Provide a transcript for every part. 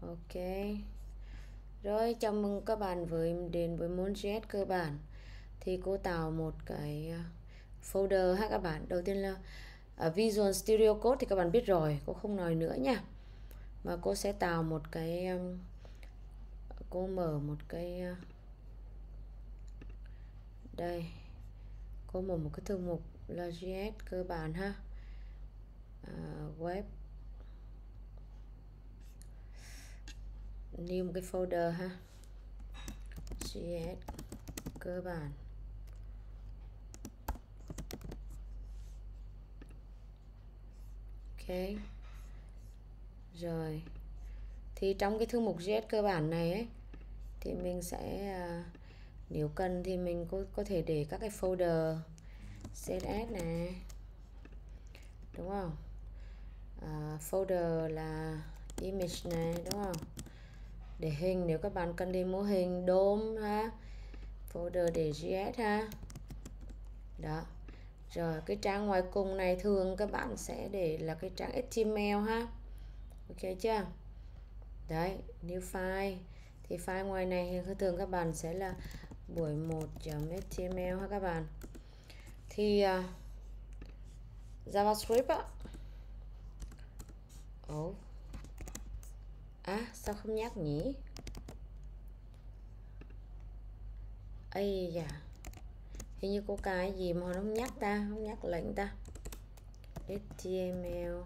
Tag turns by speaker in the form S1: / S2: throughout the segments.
S1: ok. Rồi chào mừng các bạn với đến với môn JS cơ bản. Thì cô tạo một cái à, folder ha các bạn. Đầu tiên là ở Visual Studio Code thì các bạn biết rồi cô không nói nữa nha. Mà cô sẽ tạo một cái à, cô mở một cái đây. Cô mở một cái thư mục là JS cơ bản ha. Uh, web new một cái folder ha. Cs cơ bản. Ok. Rồi. Thì trong cái thư mục JS cơ bản này ấy thì mình sẽ à, nếu cần thì mình có có thể để các cái folder CSS này. Đúng không? À, folder là image này đúng không? Để hình nếu các bạn cần đi mô hình đôm ha folder để gs ha. Đó. Rồi cái trang ngoài cùng này thường các bạn sẽ để là cái trang HTML ha. Ok chưa? Đấy new file. Thì file ngoài này thường các bạn sẽ là buổi 1.html ha các bạn. Thì uh, JavaScript á. Oh À sao không nhắc nhỉ? Ây da. Hình như có cái gì mà nó không nhắc ta không nhắc lệnh ta. Html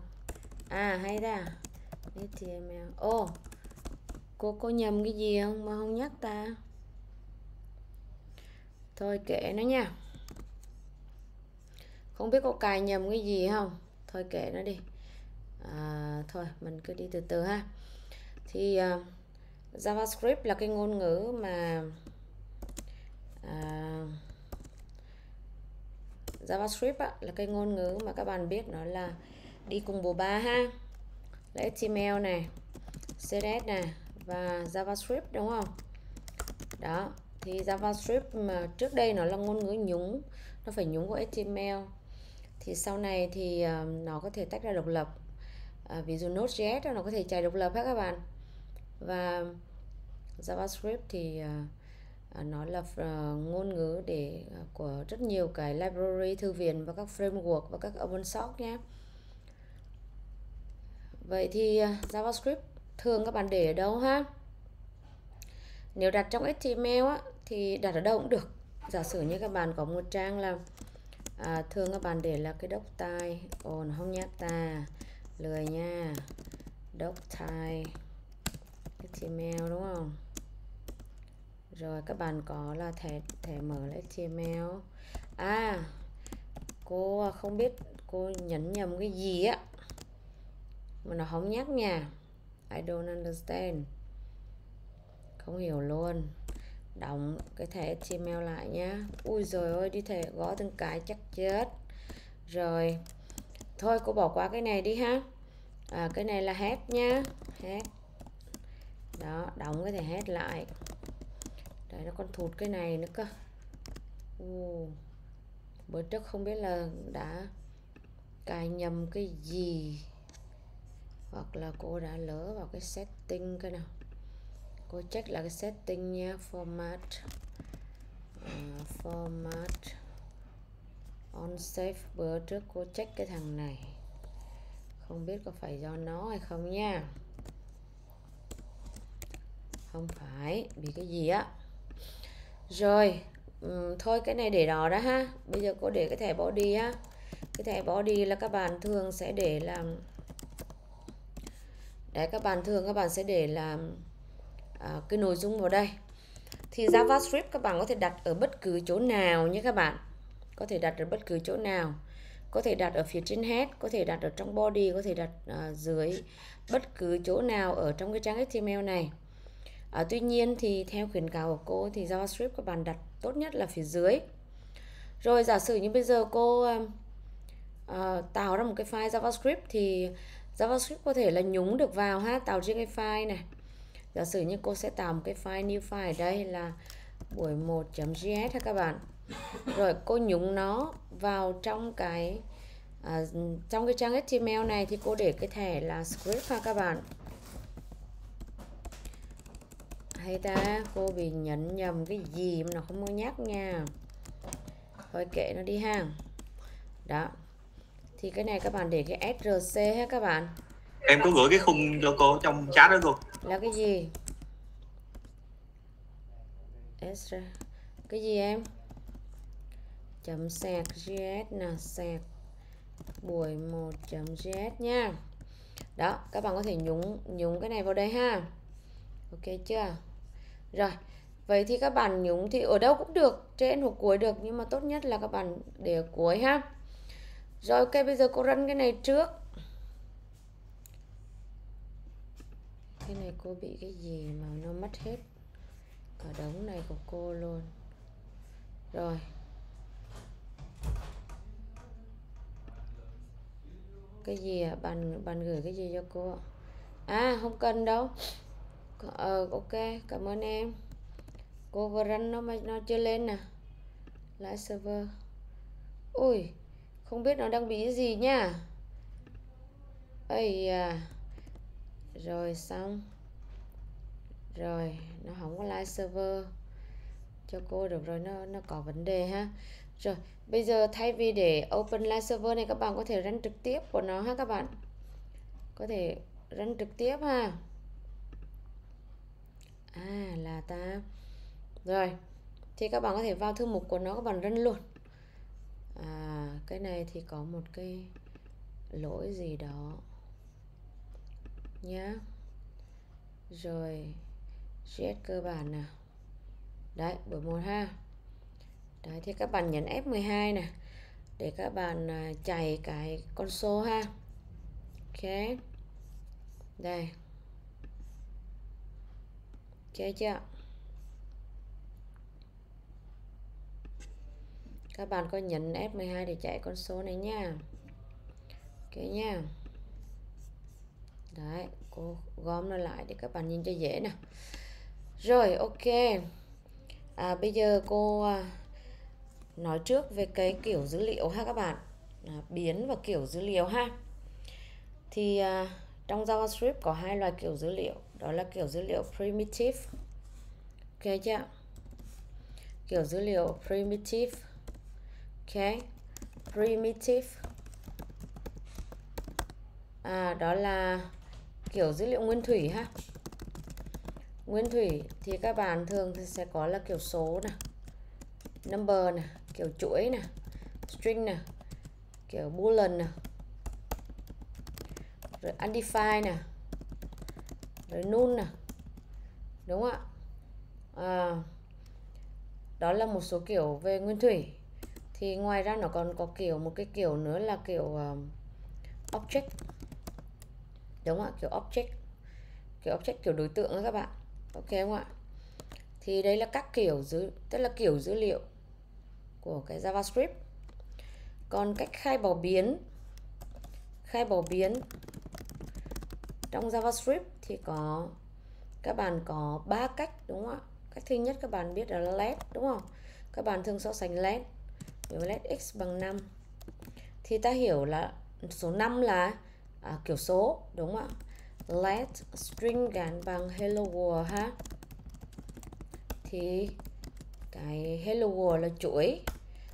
S1: à hay ta. Html ô oh, cô có nhầm cái gì không mà không nhắc ta? Thôi kệ nó nha. Không biết có cài nhầm cái gì không? Thôi kệ nó đi. À, thôi mình cứ đi từ từ ha thì uh, JavaScript là cái ngôn ngữ mà uh, JavaScript á, là cái ngôn ngữ mà các bạn biết nó là đi cùng bộ ba ha. Là HTML này CSS này và JavaScript đúng không? Đó thì JavaScript mà trước đây nó là ngôn ngữ nhúng nó phải nhúng của HTML thì sau này thì uh, nó có thể tách ra độc lập. Uh, ví dụ Node.js nó có thể chạy độc lập hết các bạn và JavaScript thì uh, nó là uh, ngôn ngữ để uh, của rất nhiều cái library thư viện và các framework và các open source nhé. Vậy thì JavaScript thường các bạn để ở đâu ha? Nếu đặt trong HTML á, thì đặt ở đâu cũng được. Giả sử như các bạn có một trang là à, thường các bạn để là cái đốc tai ồn không nhá ta lười nha đốc tai. HTML đúng không? Rồi các bạn có là thẻ thẻ mở là HTML à cô không biết cô nhấn nhầm cái gì á mà nó không nhắc nha. I don't understand. Không hiểu luôn. Đóng cái thẻ HTML lại nhá. Ui rồi ơi đi thẻ gõ từng cái chắc chết. Rồi thôi cô bỏ qua cái này đi ha. À, cái này là hết nhá. Hết đó đóng cái thẻ hết lại. Đấy nó còn thụt cái này nữa cơ. Uh, bữa trước không biết là đã cài nhầm cái gì hoặc là cô đã lỡ vào cái setting cái nào. Cô check là cái setting nha format. Uh, format on save bữa trước cô check cái thằng này. Không biết có phải do nó hay không nha không phải bị cái gì á? Rồi um, thôi cái này để đó đó ha. Bây giờ cô để cái thẻ body á. Cái thẻ body là các bạn thường sẽ để làm đấy các bạn thường các bạn sẽ để làm à, cái nội dung vào đây. Thì JavaScript các bạn có thể đặt ở bất cứ chỗ nào nhé các bạn. Có thể đặt ở bất cứ chỗ nào. Có thể đặt ở phía trên head có thể đặt ở trong body có thể đặt à, dưới bất cứ chỗ nào ở trong cái trang HTML này à, tuy nhiên thì theo khuyến cáo của cô thì JavaScript các bạn đặt tốt nhất là phía dưới. Rồi giả sử như bây giờ cô à, tạo ra một cái file JavaScript thì JavaScript có thể là nhúng được vào ha tạo riêng cái file này. Giả sử như cô sẽ tạo một cái file new file ở đây là buổi 1.js ha các bạn. Rồi cô nhúng nó vào trong cái à, trong cái trang HTML này thì cô để cái thẻ là script ha các bạn hay ta? Cô bị nhấn nhầm cái gì mà nó không có nhắc nha. Thôi kệ nó đi ha. Đó. Thì cái này các bạn để cái src ha các bạn.
S2: Em có gửi cái khung cho cô trong chat đó cô.
S1: Là cái gì? S cái gì em? Chấm sạc gs là sạc buổi 1 chấm gs nha. Đó các bạn có thể nhúng nhúng cái này vào đây ha. Ok chưa rồi, vậy thì các bạn nhúng thì ở đâu cũng được, trên hoặc cuối được, nhưng mà tốt nhất là các bạn để ở cuối ha. Rồi, ok, bây giờ cô run cái này trước. Cái này cô bị cái gì mà nó mất hết cả đống này của cô luôn. Rồi. Cái gì à? bạn bạn gửi cái gì cho cô à không cần đâu ờ ok, cảm ơn em. Cô vừa run nó mà nó chưa lên nè. Lại server. Ui, không biết nó đang bị cái gì nha ây à rồi, xong. Rồi, nó không có live server. Cho cô được rồi, nó nó có vấn đề ha. Rồi, bây giờ thay vì để open live server này, các bạn có thể run trực tiếp của nó ha các bạn. Có thể run trực tiếp ha à là ta. Rồi, thì các bạn có thể vào thư mục của nó các bạn rân luôn. À cái này thì có một cái lỗi gì đó nhá. Rồi JS cơ bản nào. Đấy buổi một ha. Đấy, thì các bạn nhấn F12 nè, để các bạn à, chạy cái con số ha. Ok. Đây ok chưa? Các bạn có nhấn F12 để chạy con số này nha. Ok nha. Đấy cô gom nó lại để các bạn nhìn cho dễ nè. Rồi ok. À, bây giờ cô à, nói trước về cái kiểu dữ liệu ha các bạn. À, biến và kiểu dữ liệu ha. Thì à, trong JavaScript có hai loại kiểu dữ liệu đó là kiểu dữ liệu primitive. Ok chưa? Kiểu dữ liệu primitive. Ok. Primitive. À, đó là kiểu dữ liệu nguyên thủy ha. Nguyên thủy thì các bạn thường sẽ có là kiểu số nè number nè kiểu chuỗi nè string nè kiểu boolean nè rồi undefined nè rồi null nè. Đúng không ạ. À, đó là một số kiểu về nguyên thủy. Thì ngoài ra nó còn có kiểu một cái kiểu nữa là kiểu um, object. Đúng không ạ kiểu object. Kiểu object kiểu đối tượng đó các bạn. Ok không ạ? Thì đây là các kiểu dữ tức là kiểu dữ liệu của cái JavaScript. Còn cách khai bỏ biến khai bỏ biến trong JavaScript thì có các bạn có ba cách đúng không ạ? Cách thứ nhất các bạn biết là let đúng không? Các bạn thường so sánh let với let x bằng 5 thì ta hiểu là số 5 là à, kiểu số đúng không ạ? Let string gắn bằng hello world ha. Thì cái hello world là chuỗi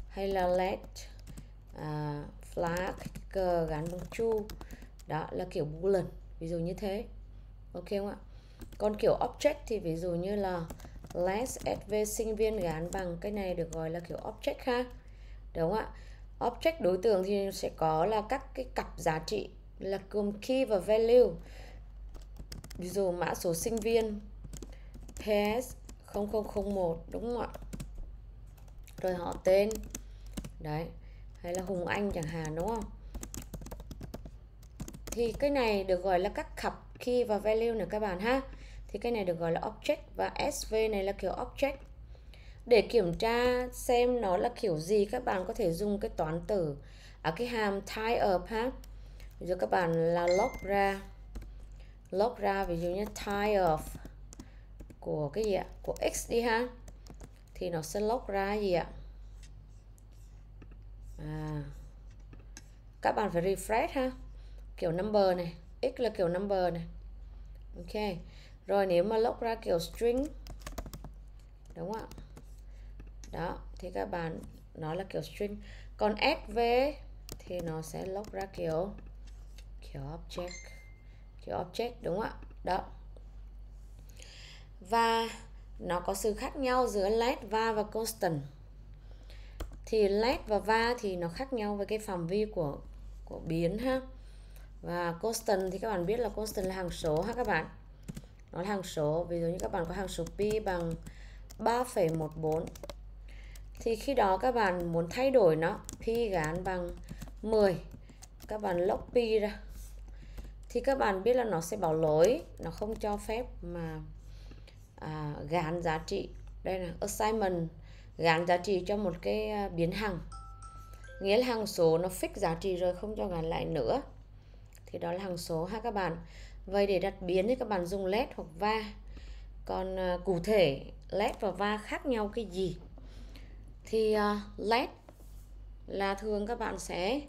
S1: hay là let à, flag cờ gắn bằng true đó là kiểu boolean ví dụ như thế ok không ạ? Còn kiểu object thì ví dụ như là less sv sinh viên gắn bằng cái này được gọi là kiểu object ha. Đúng không ạ? Object đối tượng thì sẽ có là các cái cặp giá trị là gồm key và value. Ví dụ mã số sinh viên PS 0001 đúng không ạ? Rồi họ tên, đấy, hay là Hùng Anh chẳng hạn, đúng không? Thì cái này được gọi là các cặp key và value nữa các bạn ha. Thì cái này được gọi là object và SV này là kiểu object. Để kiểm tra xem nó là kiểu gì các bạn có thể dùng cái toán tử ở à, cái hàm tie up ha. Ví dụ các bạn là log ra log ra ví dụ như tie of của cái gì ạ? Của x đi ha. Thì nó sẽ log ra gì ạ? À, các bạn phải refresh ha. Kiểu number này x là kiểu number này. Ok. Rồi nếu mà lốc ra kiểu string, đúng không ạ? Đó, thì các bạn, nó là kiểu string. Còn sv thì nó sẽ lốc ra kiểu kiểu object kiểu object, đúng không ạ? Đó. Và nó có sự khác nhau giữa let, va và constant. Thì let và va thì nó khác nhau với cái phạm vi của của biến ha và constant thì các bạn biết là constant là hằng số ha các bạn. Nó là hằng số ví dụ như các bạn có hằng số pi bằng 3,14 thì khi đó các bạn muốn thay đổi nó pi gán bằng 10 các bạn lóc pi ra. Thì các bạn biết là nó sẽ bảo lỗi nó không cho phép mà à, gán giá trị. Đây là assignment gán giá trị cho một cái à, biến hằng nghĩa là hằng số nó fix giá trị rồi không cho gán lại nữa thì đó là hằng số ha các bạn. Vậy để đặt biến thì các bạn dùng led hoặc va. Còn uh, cụ thể led và va khác nhau cái gì? Thì uh, led là thường các bạn sẽ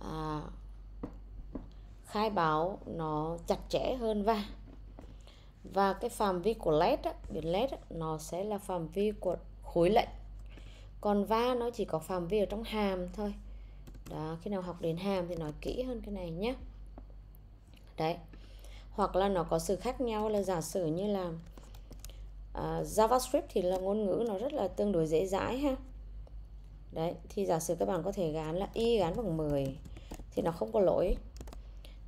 S1: uh, khai báo nó chặt chẽ hơn va. Và cái phạm vi của led á, biến led á, nó sẽ là phạm vi của khối lệnh. Còn va nó chỉ có phạm vi ở trong hàm thôi đó khi nào học đến hàm thì nói kỹ hơn cái này nhé. Đấy hoặc là nó có sự khác nhau là giả sử như là uh, JavaScript thì là ngôn ngữ nó rất là tương đối dễ dãi ha. Đấy thì giả sử các bạn có thể gán là y gán bằng 10 thì nó không có lỗi.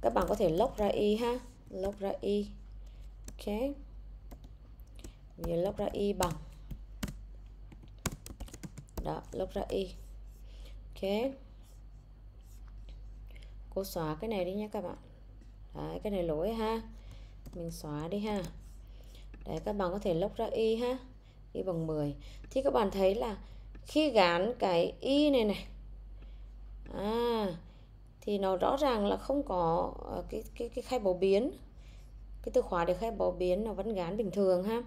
S1: Các bạn có thể lốc ra y ha lốc ra y. Ok. Vì lốc ra y bằng. Đó lốc ra y. Ok cô xóa cái này đi nhé các bạn. Đấy, cái này lỗi ha. Mình xóa đi ha. Đấy, các bạn có thể lốc ra y ha. Y bằng 10 thì các bạn thấy là khi gán cái y này này à thì nó rõ ràng là không có ờ, cái cái cái khai báo biến. Cái từ khóa để khai báo biến nó vẫn gán bình thường ha.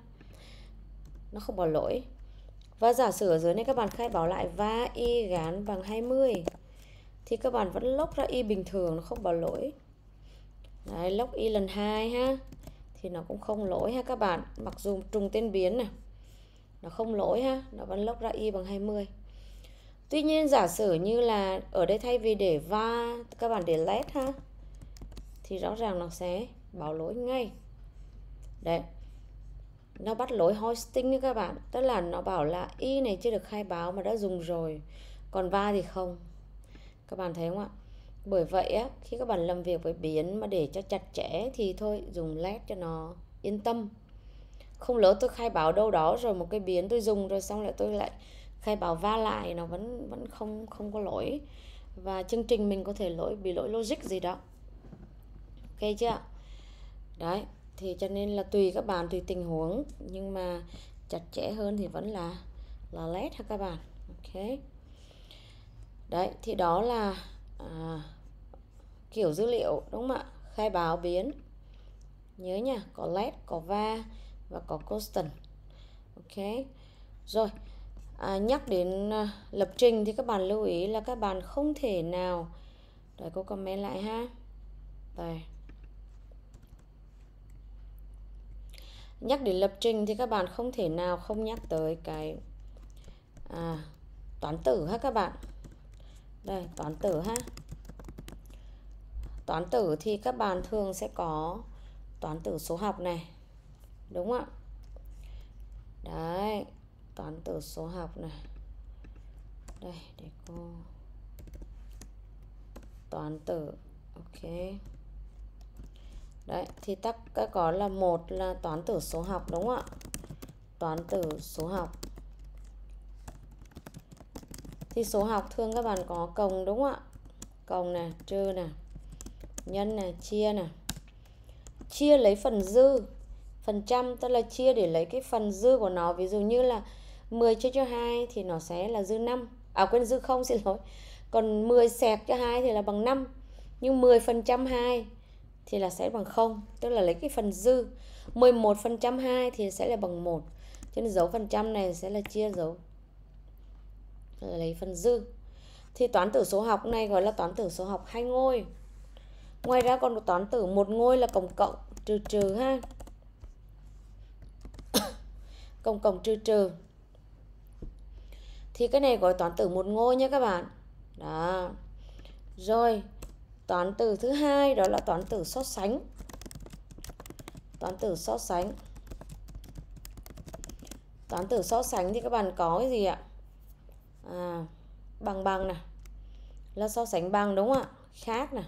S1: Nó không bỏ lỗi. Và giả sử ở dưới này các bạn khai báo lại, va y gán bằng 20 thì các bạn vẫn lốc ra y bình thường nó không bỏ lỗi. Đấy, lốc y lần hai ha. Thì nó cũng không lỗi ha các bạn. Mặc dù trùng tên biến này nó không lỗi ha nó vẫn lốc ra y bằng 20 Tuy nhiên giả sử như là ở đây thay vì để va các bạn để led ha thì rõ ràng nó sẽ báo lỗi ngay. Đấy. Nó bắt lỗi hosting các bạn. Tức là nó bảo là y này chưa được khai báo mà đã dùng rồi còn va thì không các bạn thấy không ạ? Bởi vậy á, khi các bạn làm việc với biến mà để cho chặt chẽ thì thôi, dùng led cho nó yên tâm. Không lỡ tôi khai báo đâu đó rồi một cái biến tôi dùng rồi xong lại tôi lại khai báo va lại, nó vẫn vẫn không không có lỗi. Và chương trình mình có thể lỗi, bị lỗi logic gì đó. Ok chưa đấy, thì cho nên là tùy các bạn, tùy tình huống. Nhưng mà chặt chẽ hơn thì vẫn là là led ha các bạn. Ok đấy thì đó là à, kiểu dữ liệu đúng không ạ? Khai báo biến. Nhớ nha có led có va và có constant. Ok. Rồi à, nhắc đến à, lập trình thì các bạn lưu ý là các bạn không thể nào để cô comment lại ha. Đây. Nhắc đến lập trình thì các bạn không thể nào không nhắc tới cái à, toán tử ha các bạn đây, toán tử ha. Toán tử thì các bạn thường sẽ có toán tử số học này, đúng không ạ? Đấy, toán tử số học này. Đây, để cô toán tử, ok. Đấy, thì tắc có là một là toán tử số học, đúng không ạ? Toán tử số học thì số học thường các bạn có cộng đúng không ạ? Cộng nè, trừ nè, nhân nè, chia nè. Chia lấy phần dư, phần trăm, tức là chia để lấy cái phần dư của nó. Ví dụ như là 10 chia cho 2 thì nó sẽ là dư 5 à quên, dư không, xin lỗi. Còn 10 sẹt cho 2 thì là bằng 5 nhưng 10 phần trăm 2 thì là sẽ bằng 0 tức là lấy cái phần dư. 11 phần trăm 2 thì sẽ là bằng 1 cho nên dấu phần trăm này sẽ là chia dấu lấy phần dư. Thì toán tử số học này gọi là toán tử số học hai ngôi. Ngoài ra còn một toán tử một ngôi là cộng cộng trừ trừ ha. Cộng cộng trừ trừ. Thì cái này gọi toán tử một ngôi nhé các bạn. Đó. Rồi, toán tử thứ hai đó là toán tử so sánh. Toán tử so sánh. Toán tử so sánh thì các bạn có cái gì ạ? À, bằng bằng này là so sánh bằng đúng không ạ? Khác nè.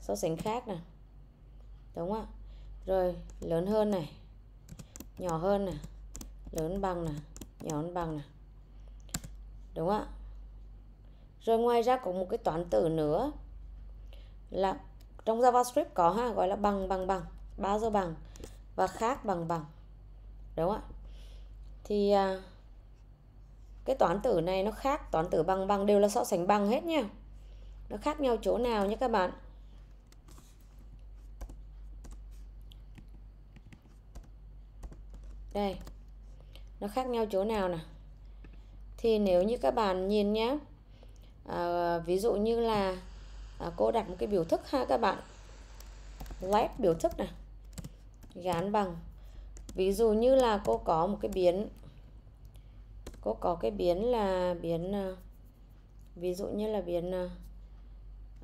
S1: So sánh khác nè. Đúng không ạ? Rồi lớn hơn này. Nhỏ hơn này lớn bằng này nhỏ hơn bằng này đúng không ạ? Rồi ngoài ra có một cái toán tử nữa là trong JavaScript có ha gọi là bằng bằng bằng bao giờ bằng và khác bằng bằng. Đúng không ạ? Thì à, cái toán tử này nó khác toán tử bằng bằng đều là so sánh bằng hết nha. Nó khác nhau chỗ nào nhé các bạn? Đây nó khác nhau chỗ nào nè thì nếu như các bạn nhìn nhé à, ví dụ như là à, cô đặt một cái biểu thức ha các bạn. Led biểu thức này gán bằng. Ví dụ như là cô có một cái biến cô có cái biến là biến ờ, ví dụ như là biến ờ,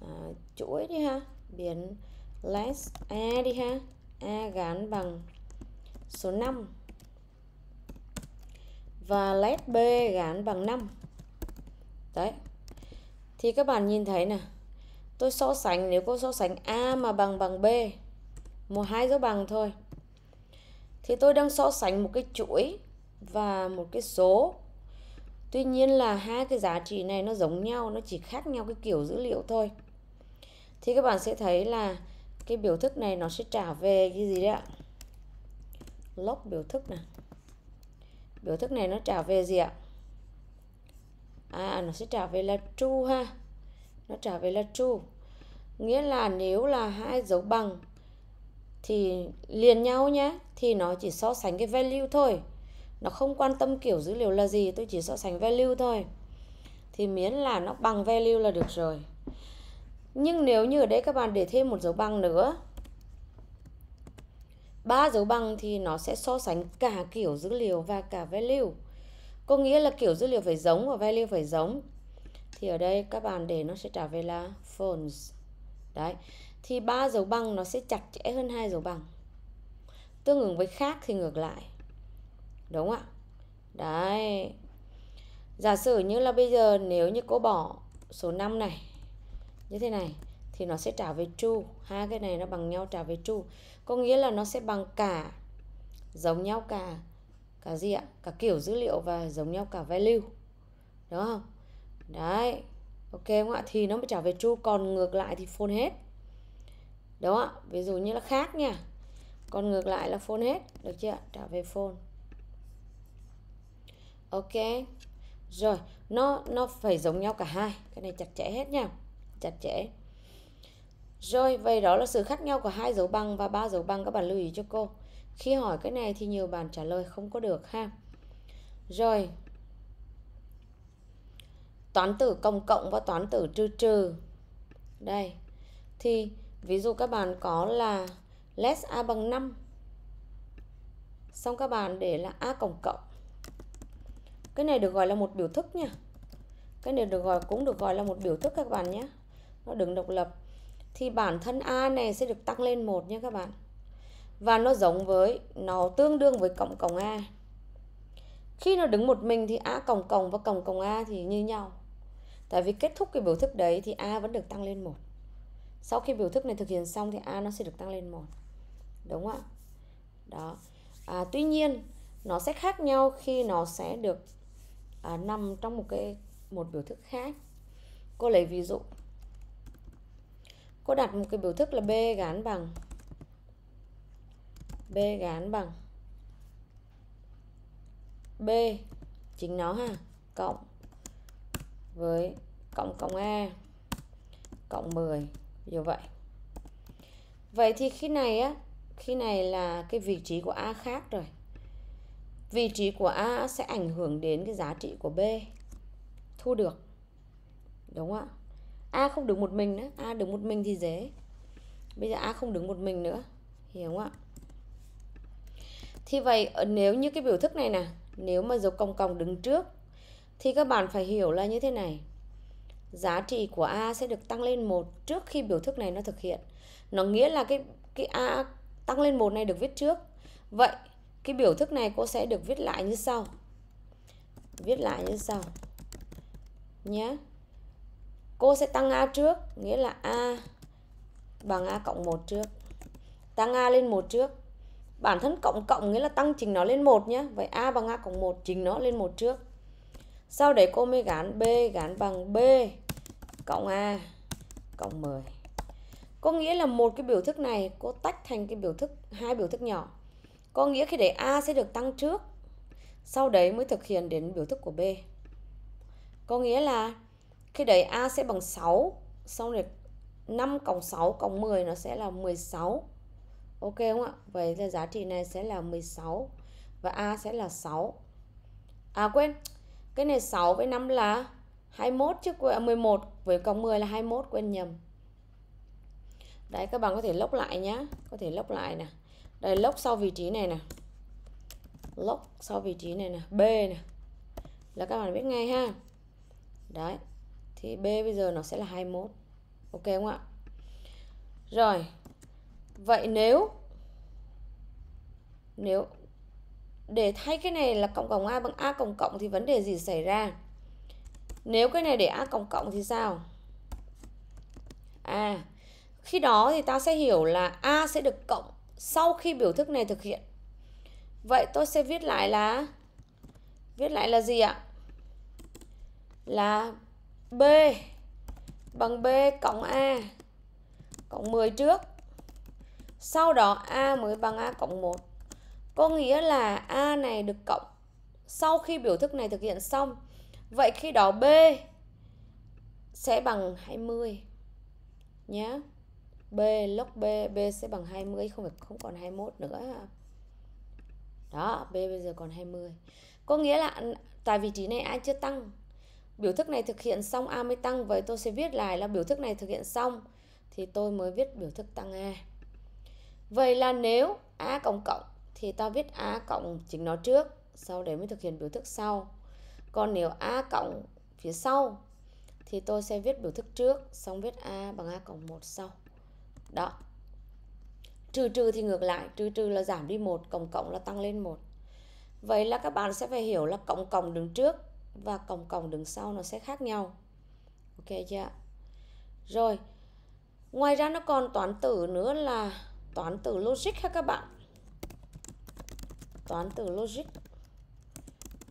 S1: à, chuỗi đi ha biến less a đi ha a gán bằng số 5 và less b gán bằng 5 đấy. Thì các bạn nhìn thấy nè tôi so sánh nếu cô so sánh a mà bằng bằng b một hai dấu bằng thôi thì tôi đang so sánh một cái chuỗi và một cái số tuy nhiên là hai cái giá trị này nó giống nhau, nó chỉ khác nhau cái kiểu dữ liệu thôi. Thì các bạn sẽ thấy là cái biểu thức này nó sẽ trả về cái gì đấy ạ? Log biểu thức này. Biểu thức này nó trả về gì ạ? À nó sẽ trả về là true ha. Nó trả về là true. Nghĩa là nếu là hai dấu bằng thì liền nhau nhé thì nó chỉ so sánh cái value thôi nó không quan tâm kiểu dữ liệu là gì, tôi chỉ so sánh value thôi. Thì miễn là nó bằng value là được rồi. Nhưng nếu như ở đây các bạn để thêm một dấu bằng nữa, ba dấu bằng thì nó sẽ so sánh cả kiểu dữ liệu và cả value. Có nghĩa là kiểu dữ liệu phải giống và value phải giống. Thì ở đây các bạn để nó sẽ trả về là false. Đấy. Thì ba dấu bằng nó sẽ chặt chẽ hơn hai dấu bằng. Tương ứng với khác thì ngược lại đúng không ạ. Đấy. Giả sử như là bây giờ nếu như cô bỏ số 5 này, như thế này, thì nó sẽ trả về true. Hai cái này nó bằng nhau trả về true. Có nghĩa là nó sẽ bằng cả, giống nhau cả cả gì ạ? Cả kiểu dữ liệu và giống nhau cả value. Đúng không? Đấy. Ok không ạ? Thì nó mới trả về true. Còn ngược lại thì phone hết. Đúng không ạ? Ví dụ như là khác nha. Còn ngược lại là phone hết. Được chưa trả về phone ok. Rồi, nó nó phải giống nhau cả hai. Cái này chặt chẽ hết nha. Chặt chẽ. Rồi, vậy đó là sự khác nhau của hai dấu bằng và ba dấu bằng. Các bạn lưu ý cho cô. Khi hỏi cái này thì nhiều bạn trả lời không có được, ha. Rồi. Toán tử cộng cộng và toán tử trừ trừ. Đây. Thì, ví dụ các bạn có là less a bằng 5 xong các bạn để là a cộng cộng cái này được gọi là một biểu thức nha. Cái này được gọi cũng được gọi là một biểu thức các bạn nhé. Nó đứng độc lập. Thì bản thân a này sẽ được tăng lên một nhé các bạn. Và nó giống với nó tương đương với cộng cộng a. Khi nó đứng một mình thì a cộng cộng và cộng cộng a thì như nhau. Tại vì kết thúc cái biểu thức đấy thì a vẫn được tăng lên một. Sau khi biểu thức này thực hiện xong thì a nó sẽ được tăng lên một. Đúng không ạ? Đó. À, tuy nhiên nó sẽ khác nhau khi nó sẽ được à, nằm trong một cái một biểu thức khác. Cô lấy ví dụ. Cô đặt một cái biểu thức là b gán bằng b gán bằng b chính nó ha cộng với cộng cộng a cộng 10 như vậy. Vậy thì khi này á khi này là cái vị trí của a khác rồi vị trí của a sẽ ảnh hưởng đến cái giá trị của b. Thu được. Đúng không ạ? A không đứng một mình nữa. A đứng một mình thì dễ. Bây giờ a không đứng một mình nữa. Hiểu không ạ? Thì vậy ờ, nếu như cái biểu thức này nè, nếu mà dấu cộng cộng đứng trước, thì các bạn phải hiểu là như thế này. Giá trị của a sẽ được tăng lên một trước khi biểu thức này nó thực hiện. Nó nghĩa là cái cái a tăng lên một này được viết trước. Vậy cái biểu thức này cô sẽ được viết lại như sau. Viết lại như sau. Nhé cô sẽ tăng a trước, nghĩa là a bằng a cộng 1 trước. Tăng a lên một trước. Bản thân cộng cộng nghĩa là tăng trình nó lên một nhé vậy a bằng a cộng 1 trình nó lên một trước. Sau đấy cô mới gán b, gán bằng b cộng a cộng 10 có nghĩa là một cái biểu thức này cô tách thành cái biểu thức, hai biểu thức nhỏ có nghĩa khi để a sẽ được tăng trước, sau đấy mới thực hiện đến biểu thức của b. Có nghĩa là khi đấy a sẽ bằng 6 xong rồi 5 cộng 6 cộng 10 nó sẽ là 16 ok không ạ? Vậy là giá trị này sẽ là 16 và a sẽ là 6 à quên. Cái này 6 với 5 là 21 chứ à, quên 11 với cộng 10 là 21 quên nhầm. Đấy, các bạn có thể lốc lại nhá. Có thể lốc lại nè đây, lốc sau vị trí này nè. Lốc sau vị trí này nè. B nè. Là các bạn biết ngay ha. Đấy. Thì b bây giờ nó sẽ là 21 ok không ạ? Rồi. Vậy nếu nếu để thay cái này là cộng cộng a bằng a cộng cộng thì vấn đề gì xảy ra? Nếu cái này để a cộng cộng thì sao? À khi đó thì ta sẽ hiểu là a sẽ được cộng sau khi biểu thức này thực hiện. Vậy tôi sẽ viết lại là, viết lại là gì ạ? Là b bằng b cộng a cộng 10 trước. Sau đó a mới bằng a cộng 1 có nghĩa là a này được cộng. Sau khi biểu thức này thực hiện xong, vậy khi đó b sẽ bằng 20 nhé b, log b b sẽ bằng 20 không phải, không còn 21 nữa đó, b bây giờ còn 20 có nghĩa là tại vị trí này a chưa tăng. Biểu thức này thực hiện xong a mới tăng, vậy tôi sẽ viết lại là biểu thức này thực hiện xong thì tôi mới viết biểu thức tăng a. Vậy là nếu a cộng cộng thì ta viết a cộng chính nó trước, sau đấy mới thực hiện biểu thức sau. Còn nếu a cộng phía sau thì tôi sẽ viết biểu thức trước, xong viết a bằng a cộng 1 sau đó. Trừ trừ thì ngược lại, trừ trừ là giảm đi một, cộng cộng là tăng lên một. Vậy là các bạn sẽ phải hiểu là cộng cộng đứng trước và cộng cộng đứng sau nó sẽ khác nhau. Ok chưa rồi, ngoài ra nó còn toán tử nữa là toán tử logic ha các bạn. Toán tử logic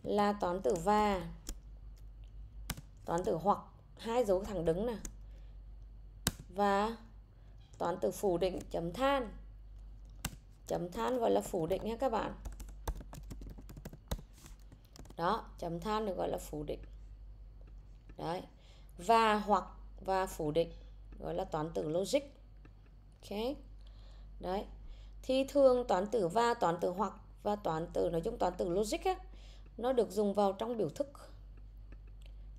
S1: là toán tử và toán tử hoặc, hai dấu thẳng đứng nè. Và toán tử phủ định chấm than. Chấm than gọi là phủ định nha các bạn. Đó, chấm than được gọi là phủ định. Đấy. Và hoặc, và phủ định gọi là toán tử logic. Ok. Đấy. Thì thường toán tử và toán tử hoặc, và toán tử nói chung toán tử logic á, nó được dùng vào trong biểu thức.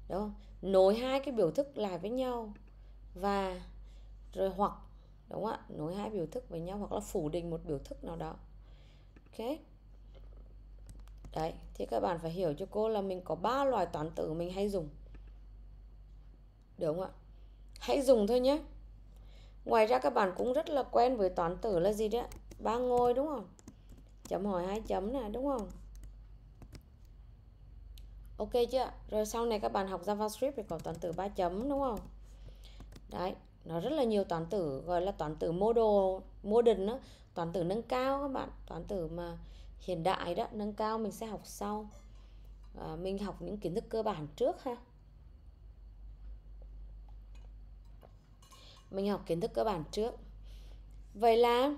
S1: Đó nối hai cái biểu thức lại với nhau. Và, rồi hoặc đúng không ạ, nối hai biểu thức với nhau hoặc là phủ định một biểu thức nào đó. Ok. Đấy, thì các bạn phải hiểu cho cô là mình có ba loại toán tử mình hay dùng. Đúng không ạ. Hãy dùng thôi nhé. Ngoài ra các bạn cũng rất là quen với toán tử là gì đấy ba ngôi, đúng không? Chấm hỏi hai chấm này đúng không? Ok chưa rồi sau này các bạn học javascript thì có toán tử ba chấm, đúng không? Đấy nó rất là nhiều toán tử gọi là toán tử model modern đó toán tử nâng cao các bạn toán tử mà hiện đại đó nâng cao mình sẽ học sau. À, mình học những kiến thức cơ bản trước ha. Mình học kiến thức cơ bản trước. Vậy là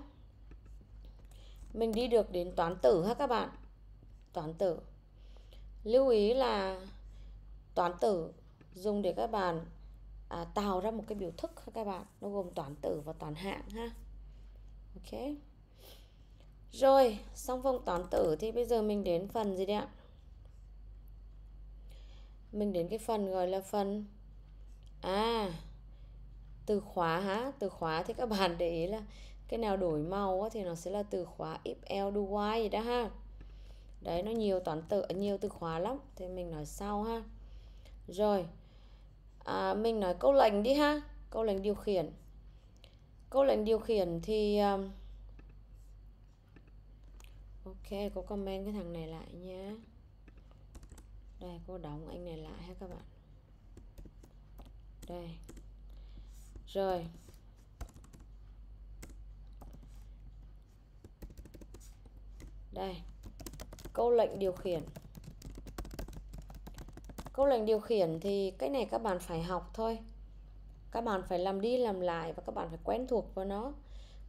S1: mình đi được đến toán tử ha các bạn? Toán tử. Lưu ý là toán tử dùng để các bạn à, tạo ra một cái biểu thức ha các bạn. Nó gồm toán tử và toán hạng ha. Ok. Rồi xong vòng toán tử thì bây giờ mình đến phần gì đấy ạ? Mình đến cái phần gọi là phần à từ khóa hả? Từ khóa thì các bạn để ý là cái nào đổi màu thì nó sẽ là từ khóa if do why gì đó ha. Đấy nó nhiều toán tự nhiều từ khóa lắm. Thì mình nói sau ha. Rồi à, mình nói câu lệnh đi ha. Câu lệnh điều khiển. Câu lệnh điều khiển thì um, ok có comment cái thằng này lại nhé. Đây cô đóng anh này lại ha các bạn. Đây. Rồi. Đây. Câu lệnh điều khiển câu lệnh điều khiển thì cái này các bạn phải học thôi. Các bạn phải làm đi làm lại và các bạn phải quen thuộc với nó.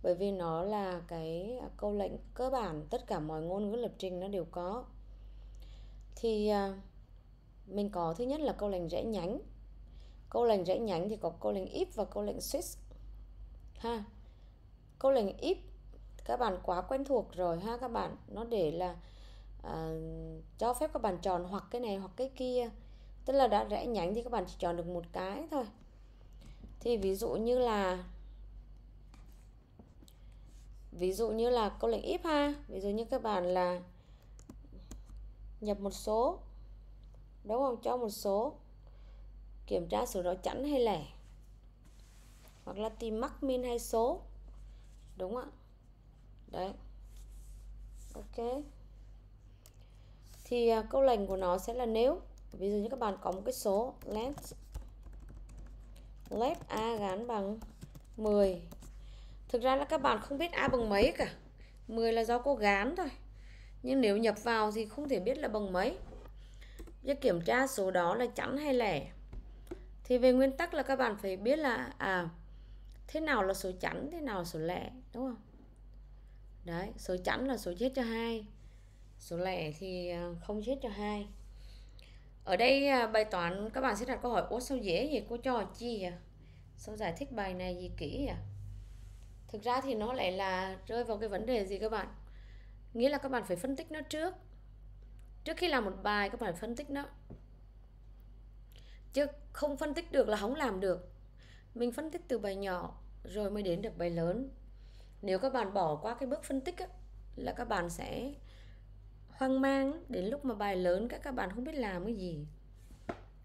S1: Bởi vì nó là cái câu lệnh cơ bản tất cả mọi ngôn ngữ lập trình nó đều có. Thì à, mình có thứ nhất là câu lệnh rẽ nhánh. Câu lệnh rẽ nhánh thì có câu lệnh if và câu lệnh switch ha. Câu lệnh if các bạn quá quen thuộc rồi ha các bạn. Nó để là à, cho phép các bạn chọn hoặc cái này hoặc cái kia tức là đã rẽ nhánh thì các bạn chỉ chọn được một cái thôi. Thì ví dụ như là, ví dụ như là câu lệnh if ha. Ví dụ như các bạn là nhập một số đúng không cho một số, kiểm tra số đó chẵn hay lẻ, hoặc là tìm mắc min hay số, đúng không ạ? Đấy. Ok. Thì à, câu lệnh của nó sẽ là nếu ví dụ như các bạn có một cái số let let a gắn bằng 10 thực ra là các bạn không biết a bằng mấy cả. 10 là do cô gán thôi. Nhưng nếu nhập vào thì không thể biết là bằng mấy. Để kiểm tra số đó là chẵn hay lẻ? Thì về nguyên tắc là các bạn phải biết là à thế nào là số chẵn, thế nào là số lẻ, đúng không? Đấy, số chẵn là số chết cho hai. Số lẻ thì à, không chết cho hai ở đây à, bài toán các bạn sẽ đặt câu hỏi ủa sao dễ vậy? Cô cho chi à sao giải thích bài này gì kỹ à thực ra thì nó lại là rơi vào cái vấn đề gì các bạn? Nghĩa là các bạn phải phân tích nó trước. Trước khi làm một bài các bạn phải phân tích nó. Chứ không phân tích được là không làm được. Mình phân tích từ bài nhỏ rồi mới đến được bài lớn. Nếu các bạn bỏ qua cái bước phân tích á, là các bạn sẽ hoang mang đến lúc mà bài lớn các các bạn không biết làm cái gì.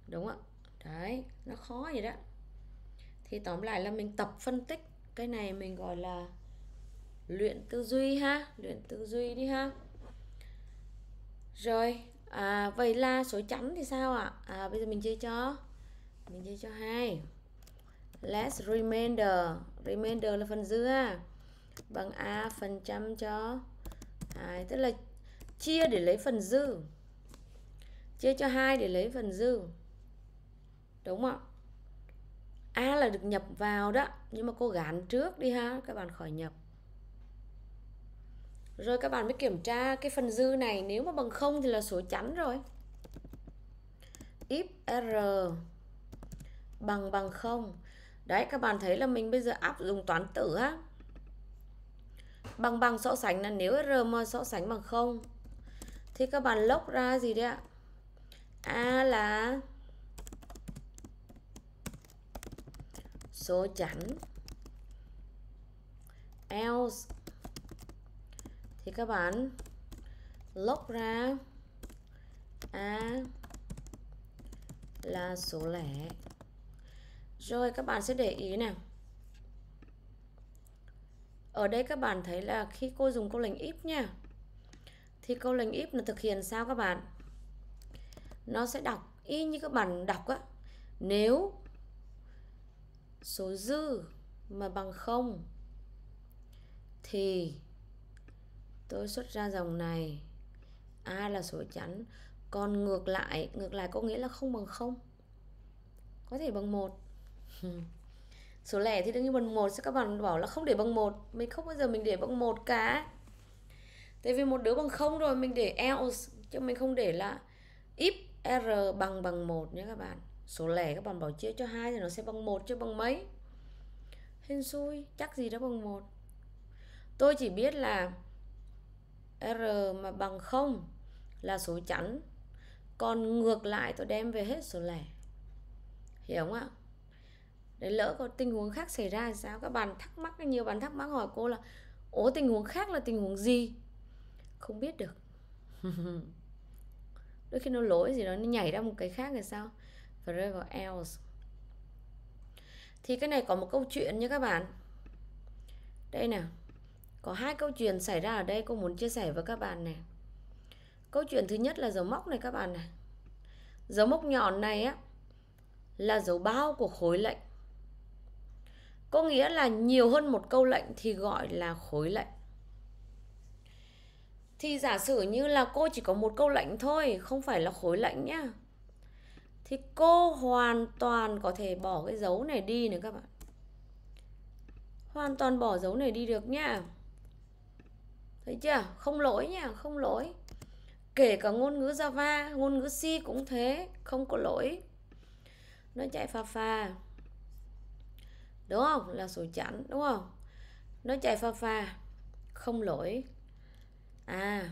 S1: Đúng không ạ? Đấy nó khó vậy đó. Thì tóm lại là mình tập phân tích. Cái này mình gọi là luyện tư duy ha. Luyện tư duy đi ha. Rồi à, vậy là số chẵn thì sao ạ? À? bây giờ mình chia cho. Mình chia cho hai less remainder. Remainder là phần dư ha. Bằng a phần trăm cho. Hai tức là chia để lấy phần dư. Chia cho hai để lấy phần dư. Đúng không a là được nhập vào đó, nhưng mà cô gán trước đi ha, các bạn khỏi nhập. Rồi các bạn mới kiểm tra cái phần dư này, nếu mà bằng không thì là số chẵn rồi. If r bằng bằng không. Đấy, các bạn thấy là mình bây giờ áp dụng toán tử á. Bằng bằng so sánh là nếu r mà so sánh bằng không thì các bạn lốc ra gì đấy ạ? A là số chẵn. Else. Thì các bạn lốc ra a là số lẻ. Rồi các bạn sẽ để ý nào. Ở đây các bạn thấy là khi cô dùng câu lệnh if nha thì câu lệnh if nó thực hiện sao các bạn? Nó sẽ đọc, y như các bạn đọc á. Nếu số dư mà bằng không thì tôi xuất ra dòng này. A là số chẵn. Còn ngược lại ngược lại có nghĩa là không bằng không. Có thể bằng một. Số lẻ thì đương nhiên bằng một sẽ các bạn bảo là không để bằng một? Mình không bao giờ mình để bằng một cả tại vì một đứa bằng không rồi, mình để else, chứ mình không để là if, r bằng bằng một nhé các bạn. Số lẻ các bạn bảo chia cho hai thì nó sẽ bằng một chứ bằng mấy? Hên xui, chắc gì đó bằng một. Tôi chỉ biết là r mà bằng không là số chẵn. Còn ngược lại, tôi đem về hết số lẻ. Hiểu không ạ? Để lỡ có tình huống khác xảy ra thì sao? Các bạn thắc mắc, nhiều bạn thắc mắc hỏi cô là ố tình huống khác là tình huống gì? Không biết được. Đôi khi nó lỗi gì đó, nó nhảy ra một cái khác rồi sao? Forever else. Thì cái này có một câu chuyện nha các bạn. Đây nè, có hai câu chuyện xảy ra ở đây, cô muốn chia sẻ với các bạn này. Câu chuyện thứ nhất là dấu móc này các bạn này. Dấu móc nhọn này á, là dấu bao của khối lệnh. Có nghĩa là nhiều hơn một câu lệnh thì gọi là khối lệnh thì giả sử như là cô chỉ có một câu lệnh thôi, không phải là khối lệnh nhá. Thì cô hoàn toàn có thể bỏ cái dấu này đi nữa các bạn. Hoàn toàn bỏ dấu này đi được nhá. Thấy chưa? Không lỗi nhá, không lỗi. Kể cả ngôn ngữ Java, ngôn ngữ C cũng thế, không có lỗi. Nó chạy pha pha đúng không? Là số chẵn, đúng không? Nó chạy pha pha không lỗi à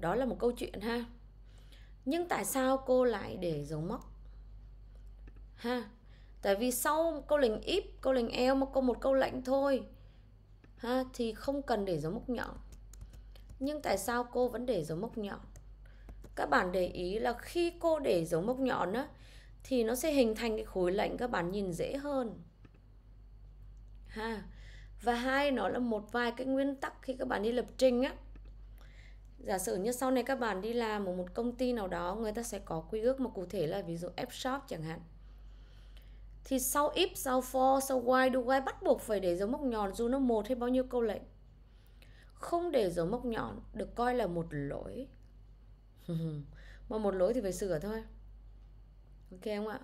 S1: đó là một câu chuyện ha. Nhưng tại sao cô lại để dấu móc ha, tại vì sau câu lệnh ít câu lệnh eo mà có một câu lệnh thôi. Ha, thì không cần để dấu móc nhọn nhưng tại sao cô vẫn để dấu móc nhọn các bạn để ý là khi cô để dấu móc nhọn á thì nó sẽ hình thành cái khối lệnh các bạn nhìn dễ hơn. Ha và hai, nó là một vài cái nguyên tắc khi các bạn đi lập trình á. Giả sử như sau này các bạn đi làm ở một công ty nào đó, người ta sẽ có quy ước mà cụ thể là ví dụ F sharp chẳng hạn. Thì sau if, sau for, sau while do why bắt buộc phải để dấu mốc nhọn dù nó một hay bao nhiêu câu lệnh. Không để dấu mốc nhọn được coi là một lỗi. Mà một lỗi thì phải sửa thôi. Ok không ạ?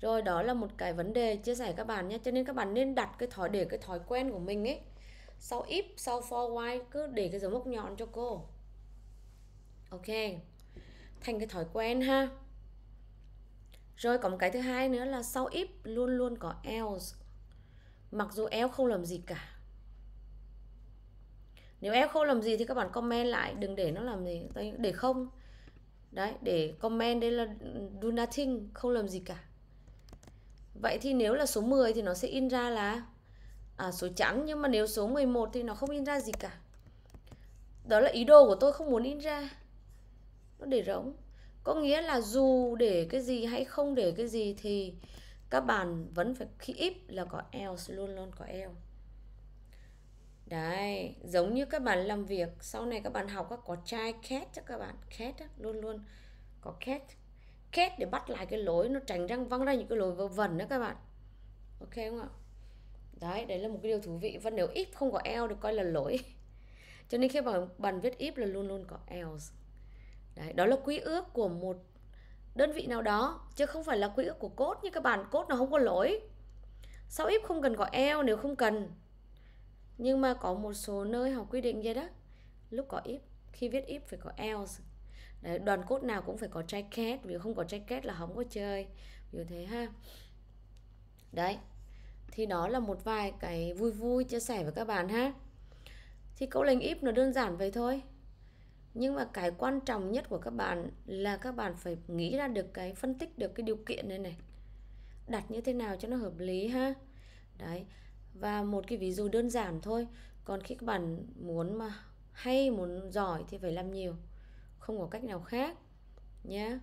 S1: Rồi đó là một cái vấn đề chia sẻ các bạn nhé. Cho nên các bạn nên đặt cái thói, để cái thói quen của mình ấy, sau if, sau for while cứ để cái dấu mốc nhọn cho cô. Ok, thành cái thói quen ha. Rồi có một cái thứ hai nữa là sau if luôn luôn có else. Mặc dù else không làm gì cả. Nếu else không làm gì thì các bạn comment lại, đừng để nó làm gì, để không. Đấy, để comment đây là do nothing, không làm gì cả vậy thì nếu là số 10 thì nó sẽ in ra là à, số trắng nhưng mà nếu số 11 thì nó không in ra gì cả. Đó là ý đồ của tôi không muốn in ra. Nó để rỗng. Có nghĩa là dù để cái gì hay không để cái gì thì các bạn vẫn phải khi if là có else luôn luôn có else. Đấy giống như các bạn làm việc sau này các bạn học các có trai cat cho các bạn cat luôn luôn có cat kết để bắt lại cái lỗi nó tránh răng văng ra những cái lỗi vớ vẩn đó các bạn. Ok không ạ? Đấy đấy là một cái điều thú vị và nếu if không có else được coi là lỗi. Cho nên khi bạn bạn viết if là luôn luôn có else. Đấy, đó là quy ước của một đơn vị nào đó chứ không phải là quy ước của cốt như các bạn. Cốt nó không có lỗi. Sau if không cần có eo nếu không cần. Nhưng mà có một số nơi họ quy định vậy đó. Lúc có if khi viết if phải có else. Đấy, đoàn cốt nào cũng phải có jacket vì không có jacket là không có chơi. Như thế ha. Đấy thì đó là một vài cái vui vui chia sẻ với các bạn ha. Thì câu lệnh ip nó đơn giản vậy thôi. Nhưng mà cái quan trọng nhất của các bạn là các bạn phải nghĩ ra được cái phân tích được cái điều kiện này này. Đặt như thế nào cho nó hợp lý ha. Đấy và một cái ví dụ đơn giản thôi. Còn khi các bạn muốn mà hay muốn giỏi thì phải làm nhiều không có cách nào khác nhé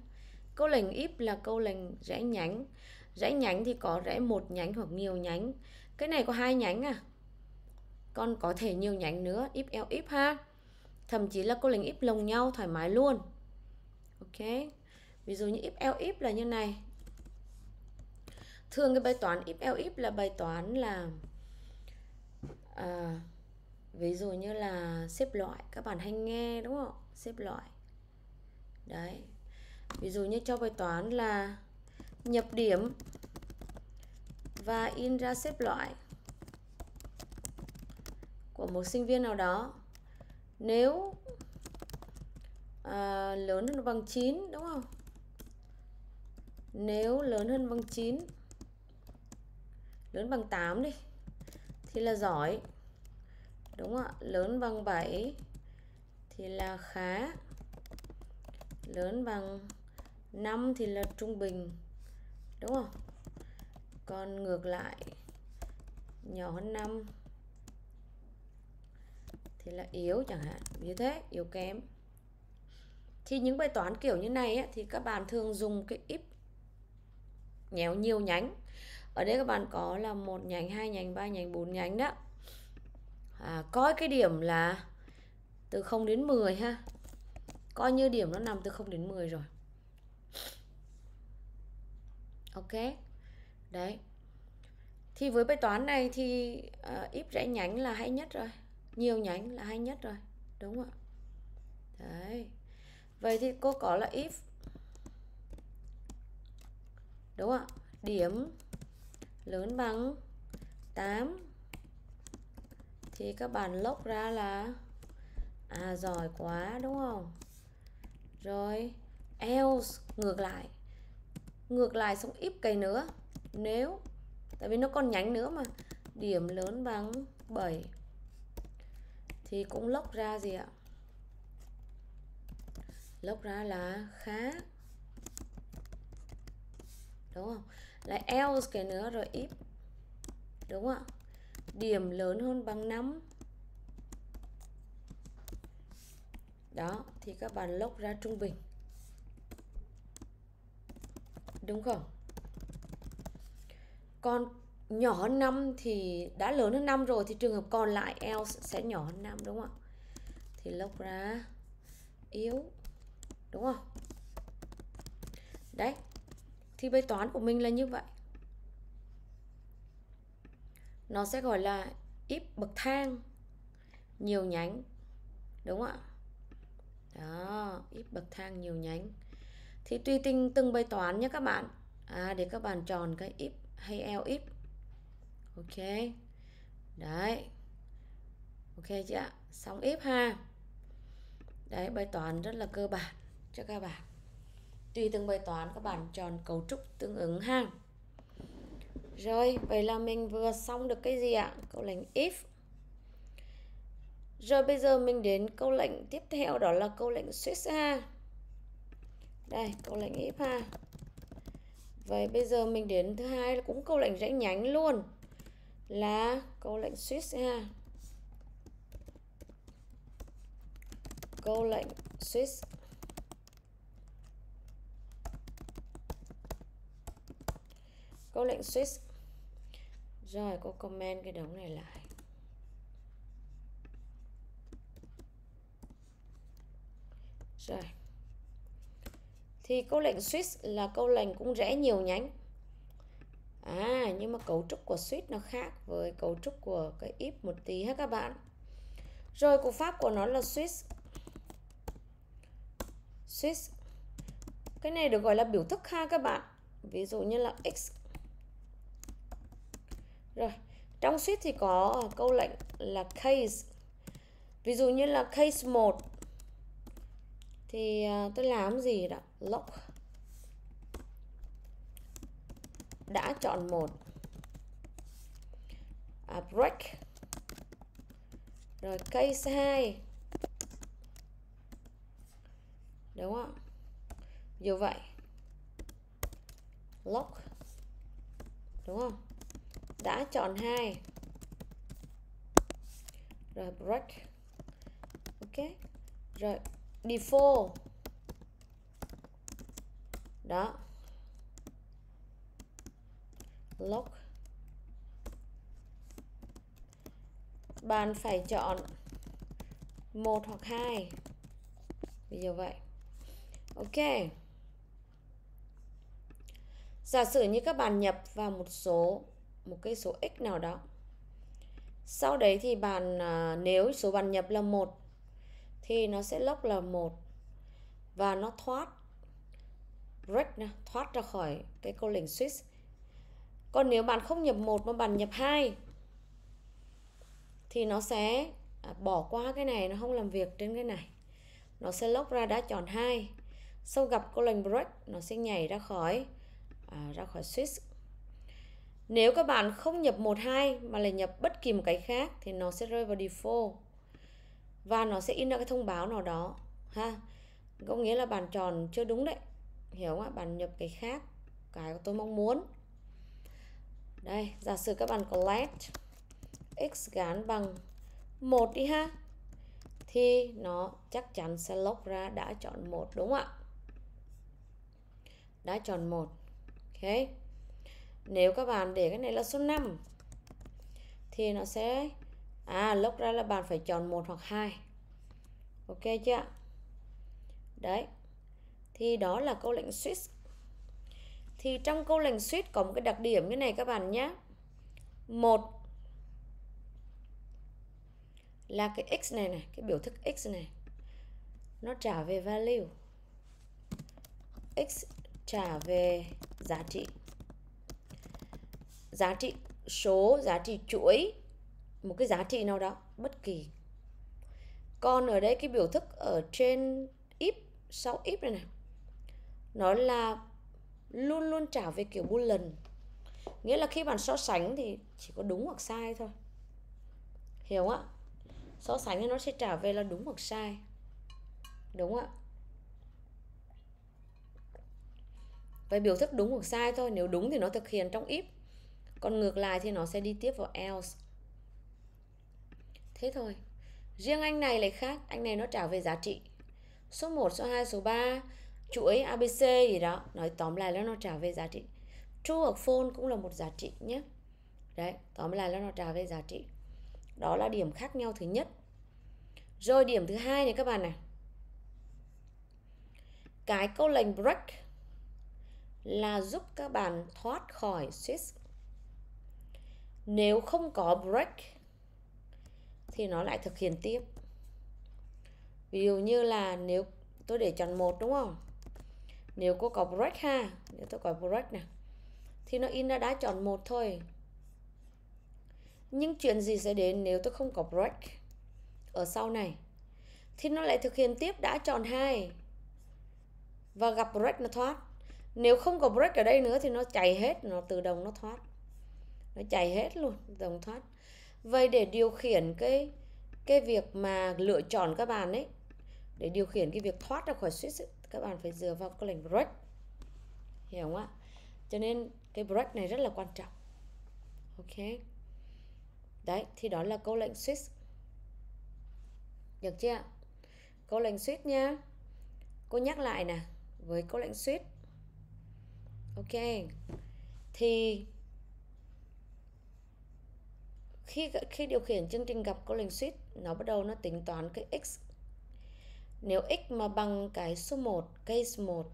S1: câu lệnh if là câu lệnh rẽ nhánh. Rẽ nhánh thì có rẽ một nhánh hoặc nhiều nhánh. Cái này có hai nhánh à? Còn có thể nhiều nhánh nữa if eo if ha. Thậm chí là câu lệnh if lồng nhau thoải mái luôn. Ok. Ví dụ như if eo if là như này. Thường cái bài toán if eo if là bài toán là à, ví dụ như là xếp loại. Các bạn hay nghe đúng không? Xếp loại đấy. Ví dụ như cho bài toán là nhập điểm và in ra xếp loại của một sinh viên nào đó. Nếu à, lớn hơn bằng 9 đúng không? Nếu lớn hơn bằng 9 lớn bằng 8 đi thì là giỏi. Đúng không ạ? Lớn bằng 7 thì là khá lớn bằng 5 thì là trung bình đúng không? Còn ngược lại nhỏ hơn 5 thì là yếu chẳng hạn như thế yếu kém. Thì những bài toán kiểu như này ấy, thì các bạn thường dùng cái if nhéo nhiều nhánh. Ở đây các bạn có là một nhánh hai nhánh ba nhánh bốn nhánh đó. À, coi cái điểm là từ 0 đến 10 ha coi như điểm nó nằm từ 0 đến 10 rồi. Ok. Đấy. Thì với bài toán này thì ờ, uh, if rẽ nhánh là hay nhất rồi. Nhiều nhánh là hay nhất rồi. Đúng không ạ? Đấy. Vậy thì cô có là if. Đúng không ạ? Điểm lớn bằng 8 thì các bạn lốc ra là à giỏi quá đúng không? Rồi, else ngược lại. Ngược lại xong if cây nữa. Nếu, tại vì nó còn nhánh nữa mà. Điểm lớn bằng 7 thì cũng lốc ra gì ạ? Lốc ra là khá. Đúng không? Lại else cái nữa rồi if đúng không ạ? Điểm lớn hơn bằng 5 đó, thì các bạn lốc ra trung bình. Đúng không? Còn nhỏ hơn 5 thì đã lớn hơn 5 rồi, thì trường hợp còn lại else sẽ nhỏ hơn 5 đúng không ạ? Thì lốc ra yếu, đúng không? Đấy thì bài toán của mình là như vậy. Nó sẽ gọi là if bậc thang, nhiều nhánh, đúng không ạ? Đó ít bậc thang nhiều nhánh. Thì tùy tinh từng bài toán nhé các bạn. À, để các bạn chọn cái if hay eo if ok. Đấy. Ok chưa xong if ha. Đấy bài toán rất là cơ bản cho các bạn. Tùy từng bài toán các bạn chọn cấu trúc tương ứng ha. Rồi vậy là mình vừa xong được cái gì ạ? Câu lệnh if rồi bây giờ mình đến câu lệnh tiếp theo, đó là câu lệnh switch ha đây, câu lệnh if ha vậy bây giờ mình đến thứ hai là cũng câu lệnh rẽ nhánh luôn, là câu lệnh switch ha câu lệnh switch câu lệnh switch rồi, cô comment cái đống này lại. Rồi. Thì câu lệnh switch là câu lệnh cũng rẽ nhiều nhánh. À nhưng mà cấu trúc của switch nó khác với cấu trúc của cái if một tí ha các bạn. Rồi cú pháp của nó là switch switch cái này được gọi là biểu thức ha các bạn. Ví dụ như là x. Rồi, trong Swiss thì có câu lệnh là case. Ví dụ như là case 1 thì à, tôi làm gì đó? Lock. Đã chọn một. À, break. Rồi case 2. Đúng không? Như vậy. Lock. Đúng không? đã chọn hai rồi break ok rồi default đó. Lock. Bạn phải chọn một hoặc hai. Ví dụ vậy. Ok. Giả sử như các bạn nhập vào một số, một cái số x nào đó. Sau đấy thì bạn à, nếu số bạn nhập là một thì nó sẽ lốc là một và nó thoát break thoát ra khỏi cái câu lệnh switch còn nếu bạn không nhập một mà bạn nhập hai thì nó sẽ à, bỏ qua cái này nó không làm việc trên cái này. Nó sẽ lốc ra đã chọn hai sau gặp câu lệnh break nó sẽ nhảy ra khỏi à, ra khỏi switch nếu các bạn không nhập 12 mà lại nhập bất kỳ một cái khác thì nó sẽ rơi vào default. Và nó sẽ in ra cái thông báo nào đó ha. Có nghĩa là bàn tròn chưa đúng đấy. Hiểu không ạ? Bạn nhập cái khác, cái tôi mong muốn. đây giả sử các bạn có let x gán bằng một đi ha thì nó chắc chắn sẽ log ra đã chọn một đúng không ạ đã chọn một ok nếu các bạn để cái này là số 5 thì nó sẽ à lúc ra là bạn phải chọn một hoặc hai. Ok chưa? Đấy. Thì đó là câu lệnh switch thì trong câu lệnh switch có một cái đặc điểm như này các bạn nhé. Một là cái x này này, cái biểu thức x này, nó trả về value. X trả về giá trị. Giá trị số, giá trị chuỗi một cái giá trị nào đó, bất kỳ. Còn ở đây cái biểu thức ở trên if sau if này này, nó là luôn luôn trả về kiểu boolean nghĩa là khi bạn so sánh thì chỉ có đúng hoặc sai thôi. Hiểu không ạ? So sánh thì nó sẽ trả về là đúng hoặc sai. Đúng không ạ? Vậy biểu thức đúng hoặc sai thôi, nếu đúng thì nó thực hiện trong if còn ngược lại thì nó sẽ đi tiếp vào else thế thôi. Riêng anh này lại khác anh này nó trả về giá trị. Số 1, số 2, số 3 chuỗi ABC gì đó nói tóm lại là nó trả về giá trị. True hoặc false cũng là một giá trị nhé. Đấy tóm lại là nó trả về giá trị. Đó là điểm khác nhau thứ nhất. Rồi điểm thứ hai này các bạn này. Cái câu lệnh break là giúp các bạn thoát khỏi switch nếu không có break thì nó lại thực hiện tiếp. Ví dụ như là nếu tôi để chọn một đúng không? Nếu cô có break ha, nếu tôi có break nè, thì nó in ra đã chọn một thôi. Nhưng chuyện gì sẽ đến nếu tôi không có break ở sau này, thì nó lại thực hiện tiếp, đã chọn hai. Và gặp break nó thoát. Nếu không có break ở đây nữa thì nó chạy hết, nó tự động nó thoát. Nó chạy hết luôn tự động thoát vậy để điều khiển cái cái việc mà lựa chọn các bạn ấy, để điều khiển cái việc thoát ra khỏi switch các bạn phải dựa vào cái lệnh break. Hiểu không ạ? Cho nên cái break này rất là quan trọng. Ok. Đấy, thì đó là câu lệnh switch được chưa? Câu lệnh switch nha cô nhắc lại nè, với câu lệnh switch ok. Thì khi khi điều khiển chương trình gặp câu lệnh switch nó bắt đầu nó tính toán cái x. Nếu x mà bằng cái số 1 case 1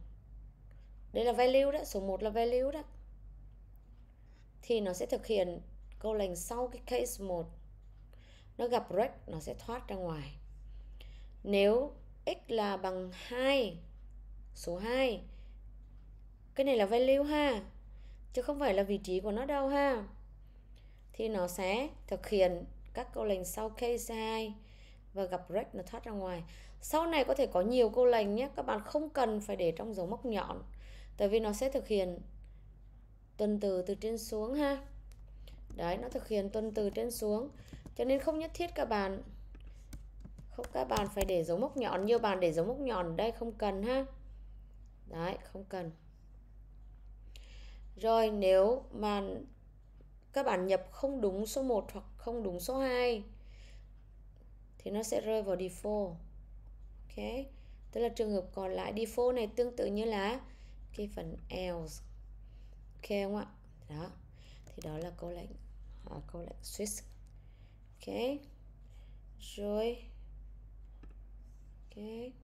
S1: đây là value đó, số 1 là value đó, thì nó sẽ thực hiện câu lệnh sau cái case 1 nó gặp break nó sẽ thoát ra ngoài. Nếu x là bằng 2 số 2 cái này là value ha, chứ không phải là vị trí của nó đâu ha thì nó sẽ thực hiện các câu lệnh sau case 2 và gặp break nó thoát ra ngoài. Sau này có thể có nhiều câu lệnh nhé. Các bạn không cần phải để trong dấu mốc nhọn, tại vì nó sẽ thực hiện tuần từ từ trên xuống ha. Đấy, nó thực hiện tuần từ trên xuống. Cho nên không nhất thiết các bạn, không, các bạn phải để dấu mốc nhọn. Như bạn để dấu mốc nhọn, đây không cần ha. Đấy, không cần. Rồi, nếu mà các bạn nhập không đúng số 1 hoặc không đúng số 2 thì nó sẽ rơi vào default. Ok? Tức là trường hợp còn lại default này tương tự như là cái phần else. Ok không ạ? Đó. Thì đó là câu lệnh à, câu lệnh switch ok? Rồi. Ok.